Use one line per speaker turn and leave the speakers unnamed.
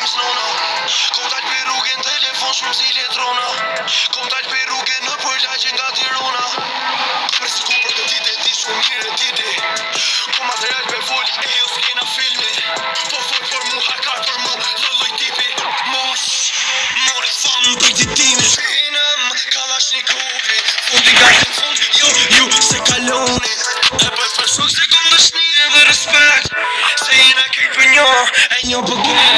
më Kom dalë për rrugën telefon shumë si letrona Kom dalë për rrugën në përlaqe nga Tirona Përsi ku për të dite, ti shumë mire dite Kom atë real për
foli, e jo s'kena filme Po foli për mu, hakar për mu, lëlloj tipi Mos, mori thonë për gjitimi Shpinëm, ka vash një kovi Fundi ka të fund, jo, ju, se kaloni
E për për shumë, se kom dëshni e respekt Se i në kej për njo, e
një për gjitë